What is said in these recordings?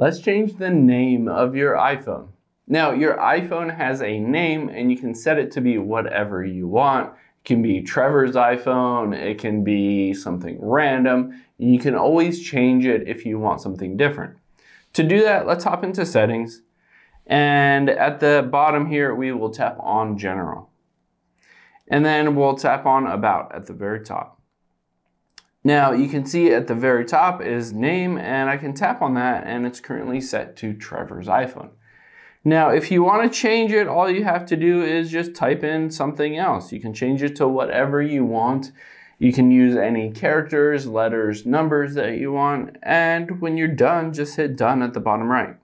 Let's change the name of your iPhone. Now, your iPhone has a name and you can set it to be whatever you want. It can be Trevor's iPhone, it can be something random. You can always change it if you want something different. To do that, let's hop into settings. And at the bottom here, we will tap on general. And then we'll tap on about at the very top. Now you can see at the very top is name and I can tap on that and it's currently set to Trevor's iPhone. Now if you want to change it, all you have to do is just type in something else. You can change it to whatever you want. You can use any characters, letters, numbers that you want and when you're done, just hit done at the bottom right.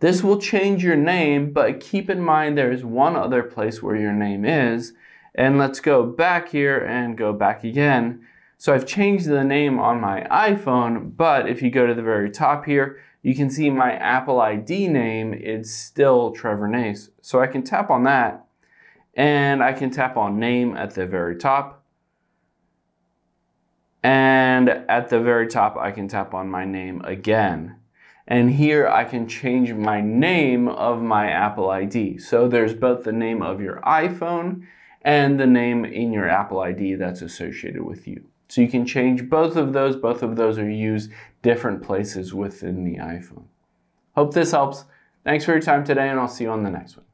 This will change your name, but keep in mind there is one other place where your name is. And let's go back here and go back again. So I've changed the name on my iPhone, but if you go to the very top here, you can see my Apple ID name, it's still Trevor Nace. So I can tap on that and I can tap on name at the very top. And at the very top, I can tap on my name again. And here I can change my name of my Apple ID. So there's both the name of your iPhone and the name in your Apple ID that's associated with you. So you can change both of those. Both of those are used different places within the iPhone. Hope this helps. Thanks for your time today, and I'll see you on the next one.